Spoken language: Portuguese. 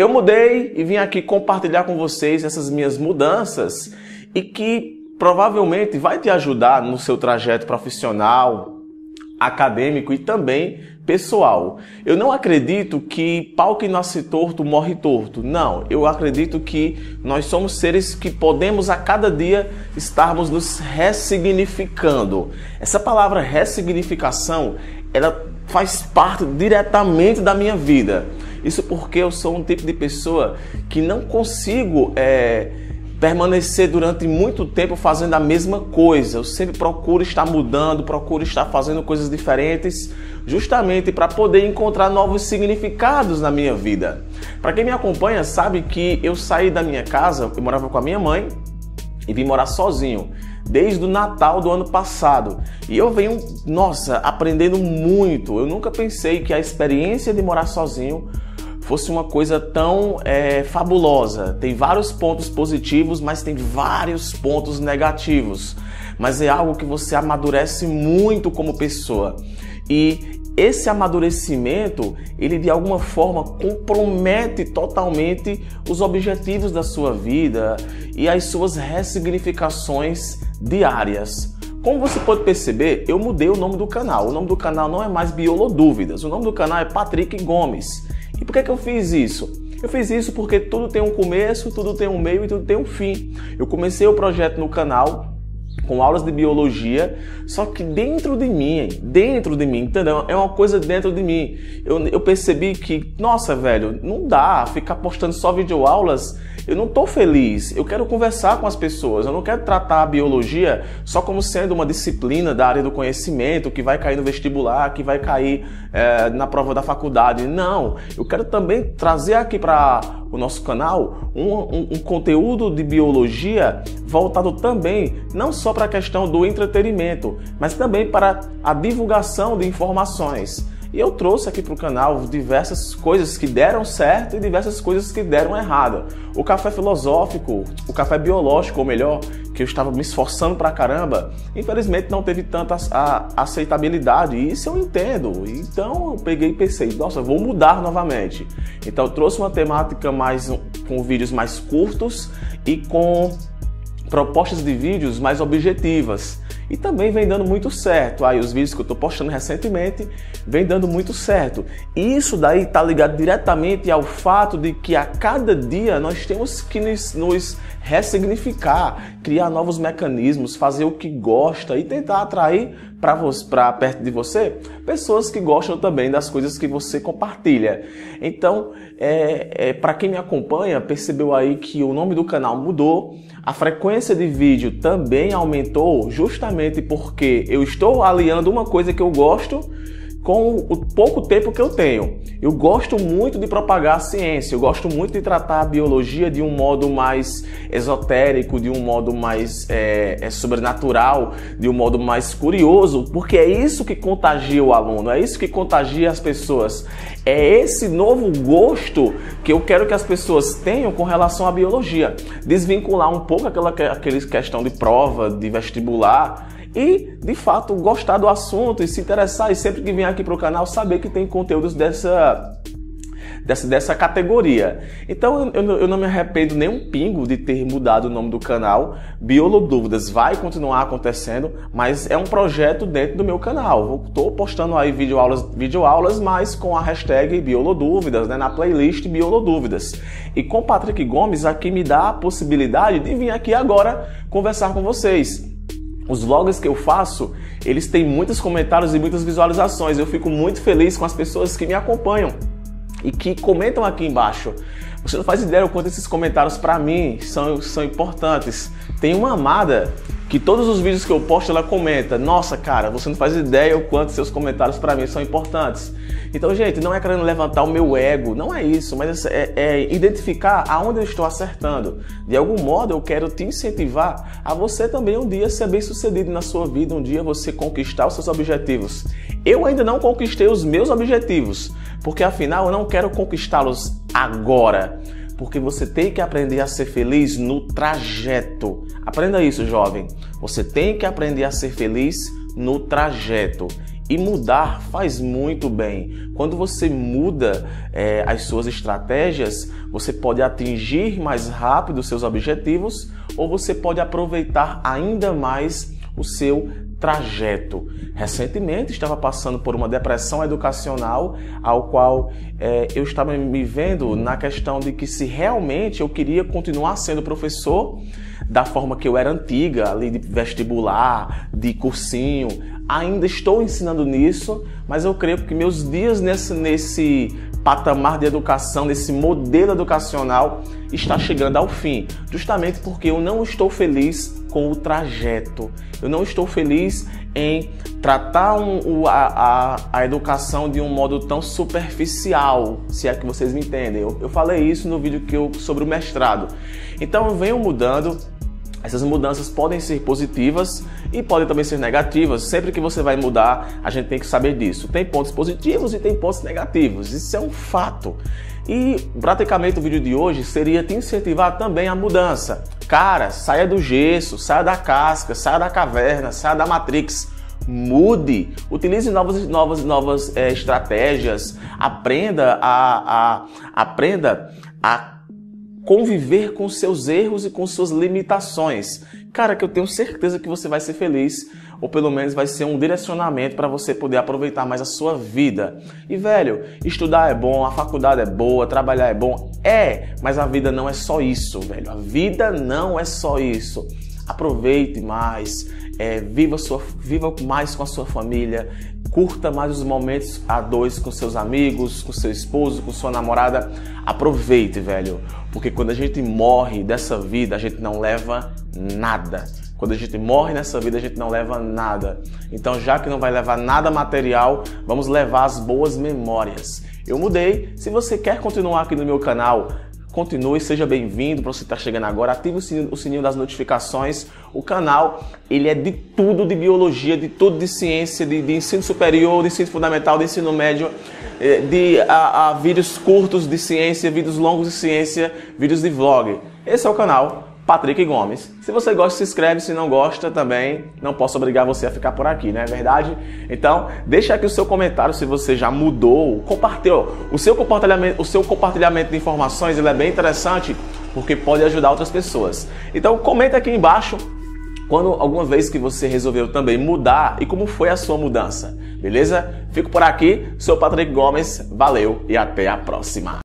Eu mudei e vim aqui compartilhar com vocês essas minhas mudanças e que provavelmente vai te ajudar no seu trajeto profissional, acadêmico e também pessoal. Eu não acredito que pau que nasce torto morre torto. Não, eu acredito que nós somos seres que podemos a cada dia estarmos nos ressignificando. Essa palavra ressignificação, ela faz parte diretamente da minha vida. Isso porque eu sou um tipo de pessoa que não consigo é, permanecer durante muito tempo fazendo a mesma coisa. Eu sempre procuro estar mudando, procuro estar fazendo coisas diferentes, justamente para poder encontrar novos significados na minha vida. Para quem me acompanha, sabe que eu saí da minha casa, eu morava com a minha mãe e vim morar sozinho desde o Natal do ano passado. E eu venho, nossa, aprendendo muito. Eu nunca pensei que a experiência de morar sozinho fosse uma coisa tão é, fabulosa. Tem vários pontos positivos, mas tem vários pontos negativos. Mas é algo que você amadurece muito como pessoa. E esse amadurecimento, ele de alguma forma compromete totalmente os objetivos da sua vida e as suas ressignificações diárias. Como você pode perceber, eu mudei o nome do canal. O nome do canal não é mais Biolodúvidas, o nome do canal é Patrick Gomes. E por que, que eu fiz isso? Eu fiz isso porque tudo tem um começo, tudo tem um meio e tudo tem um fim. Eu comecei o projeto no canal com aulas de biologia, só que dentro de mim, dentro de mim, entendeu? É uma coisa dentro de mim. Eu, eu percebi que, nossa, velho, não dá ficar postando só videoaulas eu não estou feliz. Eu quero conversar com as pessoas. Eu não quero tratar a biologia só como sendo uma disciplina da área do conhecimento que vai cair no vestibular, que vai cair é, na prova da faculdade. Não. Eu quero também trazer aqui para o nosso canal um, um, um conteúdo de biologia voltado também não só para a questão do entretenimento, mas também para a divulgação de informações. E eu trouxe aqui para o canal diversas coisas que deram certo e diversas coisas que deram errado. O café filosófico, o café biológico, ou melhor, que eu estava me esforçando pra caramba, infelizmente não teve tanta aceitabilidade. E isso eu entendo. Então eu peguei e pensei, nossa, vou mudar novamente. Então eu trouxe uma temática mais com vídeos mais curtos e com propostas de vídeos mais objetivas. E também vem dando muito certo. Aí os vídeos que eu estou postando recentemente vem dando muito certo. Isso daí está ligado diretamente ao fato de que a cada dia nós temos que nos, nos ressignificar, criar novos mecanismos, fazer o que gosta e tentar atrair para perto de você pessoas que gostam também das coisas que você compartilha. Então, é, é para quem me acompanha, percebeu aí que o nome do canal mudou, a frequência de vídeo também aumentou, justamente porque eu estou aliando uma coisa que eu gosto com o pouco tempo que eu tenho. Eu gosto muito de propagar a ciência, eu gosto muito de tratar a biologia de um modo mais esotérico, de um modo mais é, é, sobrenatural, de um modo mais curioso, porque é isso que contagia o aluno, é isso que contagia as pessoas. É esse novo gosto que eu quero que as pessoas tenham com relação à biologia. Desvincular um pouco aquela, aquela questão de prova, de vestibular e, de fato, gostar do assunto e se interessar e sempre que vem aqui para o canal saber que tem conteúdos dessa dessa, dessa categoria. Então eu, eu não me arrependo nem um pingo de ter mudado o nome do canal. Biolodúvidas vai continuar acontecendo, mas é um projeto dentro do meu canal. Estou postando aí videoaulas, videoaulas, mas com a hashtag Biolodúvidas, né, na playlist Biolodúvidas. E com Patrick Gomes aqui me dá a possibilidade de vir aqui agora conversar com vocês. Os vlogs que eu faço, eles têm muitos comentários e muitas visualizações. Eu fico muito feliz com as pessoas que me acompanham e que comentam aqui embaixo. Você não faz ideia o quanto esses comentários para mim são, são importantes. Tem uma amada que todos os vídeos que eu posto ela comenta: Nossa, cara, você não faz ideia o quanto seus comentários para mim são importantes. Então, gente, não é querendo levantar o meu ego, não é isso, mas é, é identificar aonde eu estou acertando. De algum modo, eu quero te incentivar a você também um dia ser bem sucedido na sua vida, um dia você conquistar os seus objetivos. Eu ainda não conquistei os meus objetivos, porque afinal eu não quero conquistá-los agora porque você tem que aprender a ser feliz no trajeto. Aprenda isso, jovem. Você tem que aprender a ser feliz no trajeto. E mudar faz muito bem. Quando você muda é, as suas estratégias, você pode atingir mais rápido seus objetivos ou você pode aproveitar ainda mais o seu trajeto. Recentemente estava passando por uma depressão educacional, ao qual é, eu estava me vendo na questão de que se realmente eu queria continuar sendo professor da forma que eu era antiga, ali de vestibular, de cursinho, ainda estou ensinando nisso, mas eu creio que meus dias nesse, nesse patamar de educação, nesse modelo educacional, está chegando ao fim, justamente porque eu não estou feliz com o trajeto, eu não estou feliz em tratar um, a, a, a, educação de um modo tão superficial, se é que vocês me entendem. Eu, eu falei isso no vídeo que eu, sobre o mestrado. Então eu venho mudando essas mudanças podem ser positivas e podem também ser negativas. Sempre que você vai mudar, a gente tem que saber disso. Tem pontos positivos e tem pontos negativos. Isso é um fato. E praticamente o vídeo de hoje seria te incentivar também a mudança. Cara, saia do gesso, saia da casca, saia da caverna, saia da Matrix. Mude, utilize novas, novas, novas é, estratégias, aprenda a, a, aprenda a conviver com seus erros e com suas limitações. Cara, que eu tenho certeza que você vai ser feliz, ou pelo menos vai ser um direcionamento para você poder aproveitar mais a sua vida. E velho, estudar é bom, a faculdade é boa, trabalhar é bom, é, mas a vida não é só isso, velho. A vida não é só isso. Aproveite mais, é, viva, sua, viva mais com a sua família, curta mais os momentos a dois com seus amigos, com seu esposo, com sua namorada. Aproveite, velho, porque quando a gente morre dessa vida, a gente não leva nada. Quando a gente morre nessa vida, a gente não leva nada. Então, já que não vai levar nada material, vamos levar as boas memórias. Eu mudei. Se você quer continuar aqui no meu canal, Continue, seja bem-vindo para você estar tá chegando agora. Ative o sininho, o sininho, das notificações. O canal ele é de tudo de biologia, de tudo de ciência, de, de ensino superior, de ensino fundamental, de ensino médio, eh, de a, a vídeos curtos de ciência, vídeos longos de ciência, vídeos de vlog. Esse é o canal. Patrick Gomes. Se você gosta, se inscreve. Se não gosta, também não posso obrigar você a ficar por aqui, não é verdade? Então, deixa aqui o seu comentário se você já mudou, compartilhou. O seu compartilhamento, o seu compartilhamento de informações ele é bem interessante porque pode ajudar outras pessoas. Então, comenta aqui embaixo quando alguma vez que você resolveu também mudar e como foi a sua mudança. Beleza? Fico por aqui, sou Patrick Gomes, valeu e até a próxima.